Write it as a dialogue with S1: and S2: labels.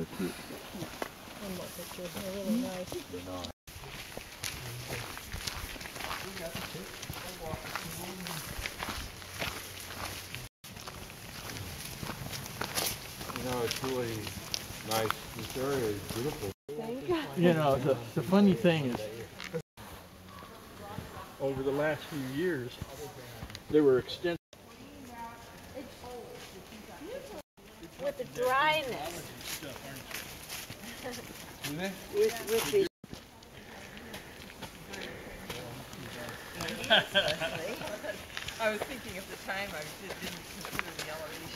S1: They're. One more picture. They're really mm -hmm. nice. They're nice.
S2: You know, it's really nice. This area is beautiful.
S3: You know,
S1: the, the funny thing is, over the last few years, there were extensive. With the dryness.
S3: I was thinking at the time I did- didn't consider the ex-friend